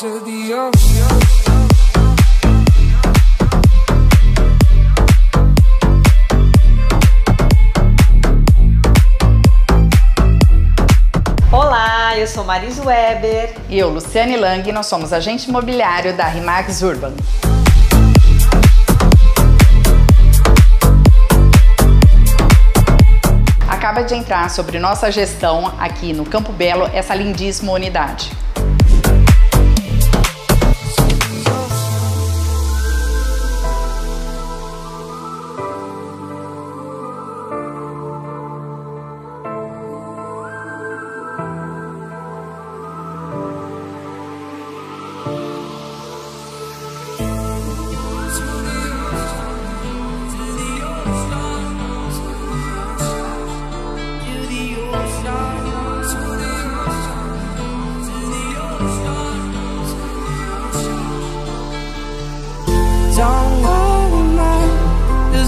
to the ocean. Olá, eu sou Maris Weber. E eu, Luciane Lang, nós somos agente imobiliário da Rimax Urban. Acaba de entrar sobre nossa gestão aqui no Campo Belo essa lindíssima unidade.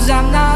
Cause I'm not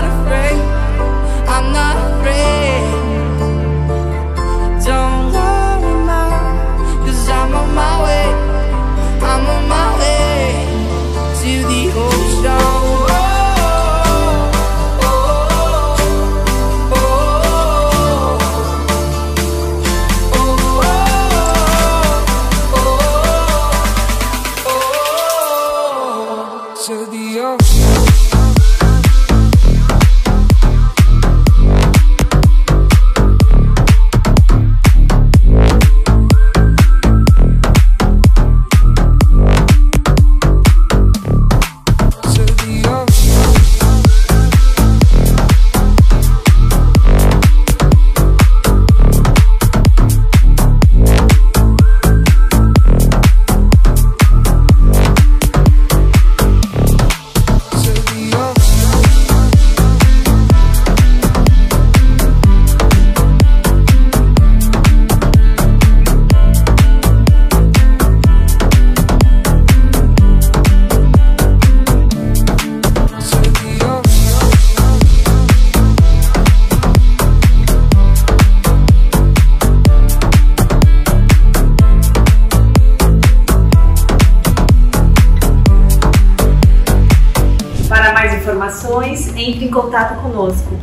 informações, entre em contato conosco.